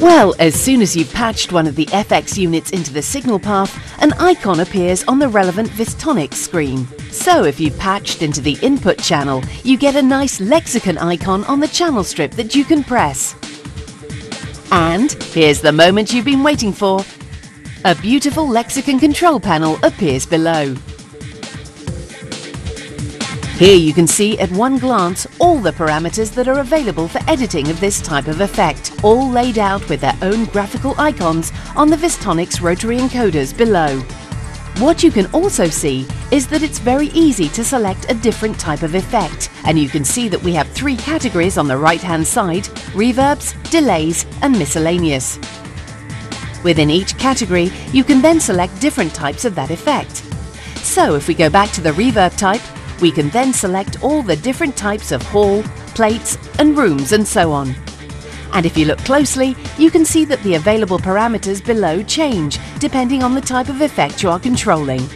Well, as soon as you've patched one of the FX units into the signal path, an icon appears on the relevant Vistonic screen. So if you've patched into the input channel, you get a nice Lexicon icon on the channel strip that you can press. And here's the moment you've been waiting for. A beautiful Lexicon control panel appears below. Here you can see at one glance all the parameters that are available for editing of this type of effect, all laid out with their own graphical icons on the Vistonics rotary encoders below. What you can also see is that it's very easy to select a different type of effect, and you can see that we have three categories on the right hand side, reverbs, delays and miscellaneous. Within each category, you can then select different types of that effect. So if we go back to the reverb type, we can then select all the different types of hall, plates and rooms and so on. And if you look closely, you can see that the available parameters below change depending on the type of effect you are controlling.